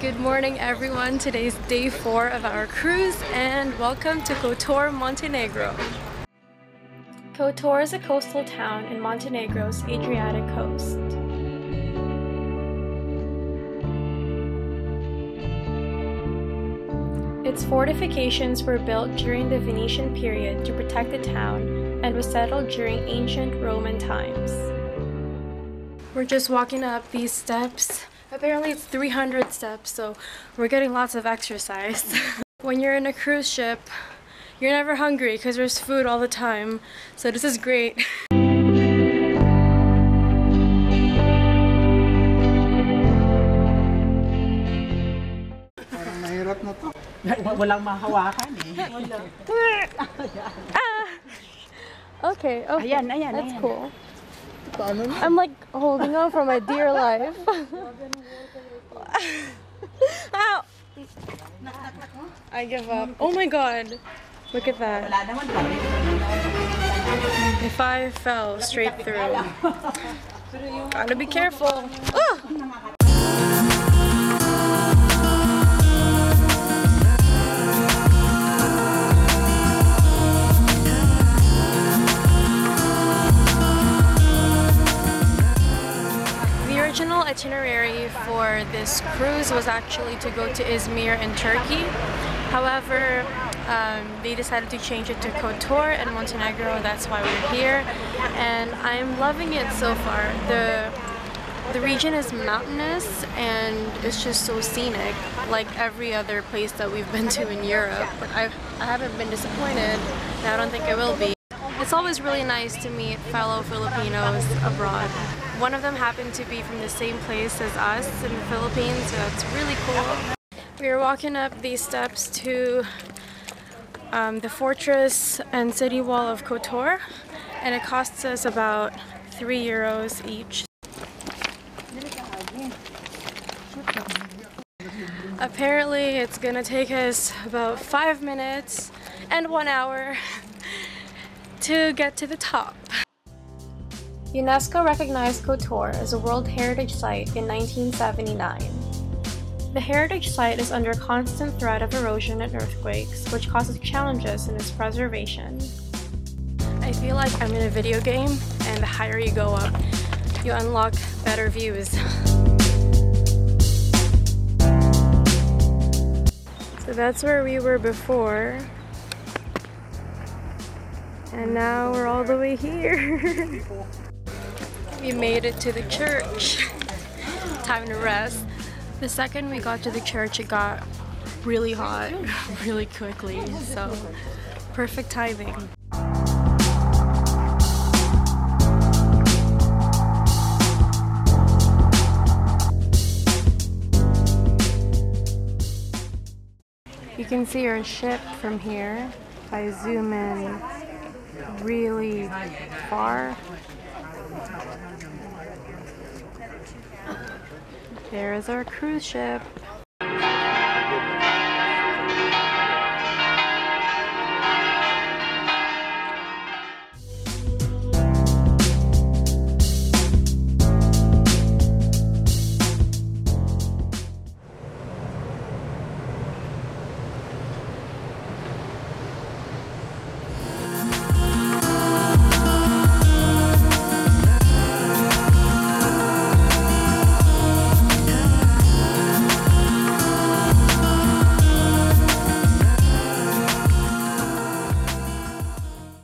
Good morning, everyone. Today's day four of our cruise, and welcome to Kotor, Montenegro. Kotor is a coastal town in Montenegro's Adriatic coast. Its fortifications were built during the Venetian period to protect the town and was settled during ancient Roman times. We're just walking up these steps. Apparently it's 300 steps, so we're getting lots of exercise. when you're in a cruise ship, you're never hungry because there's food all the time. So this is great. Parang mahirap na to. Walang mahawakan eh. Okay, okay. Ayan, ayan, That's ayan. cool. I'm like holding on for my dear life. Ow! I give up. Oh my god. Look at that. If I fell straight through. Gotta be careful. Ah! Itinerary for this cruise was actually to go to Izmir in Turkey. However, um, they decided to change it to Kotor and Montenegro. That's why we're here, and I'm loving it so far. the The region is mountainous and it's just so scenic, like every other place that we've been to in Europe. But I've, I haven't been disappointed, and I don't think I will be. It's always really nice to meet fellow Filipinos abroad. One of them happened to be from the same place as us in the Philippines, so it's really cool. We are walking up these steps to um, the fortress and city wall of Kotor, and it costs us about three euros each. Apparently, it's gonna take us about five minutes and one hour to get to the top. UNESCO recognized Kotor as a World Heritage Site in 1979. The heritage site is under constant threat of erosion and earthquakes, which causes challenges in its preservation. I feel like I'm in a video game, and the higher you go up, you unlock better views. So that's where we were before. And now we're all the way here. we made it to the church. Time to rest. The second we got to the church, it got really hot really quickly. So, perfect timing. You can see our ship from here. If I zoom in really far. There is our cruise ship.